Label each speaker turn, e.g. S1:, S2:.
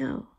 S1: go.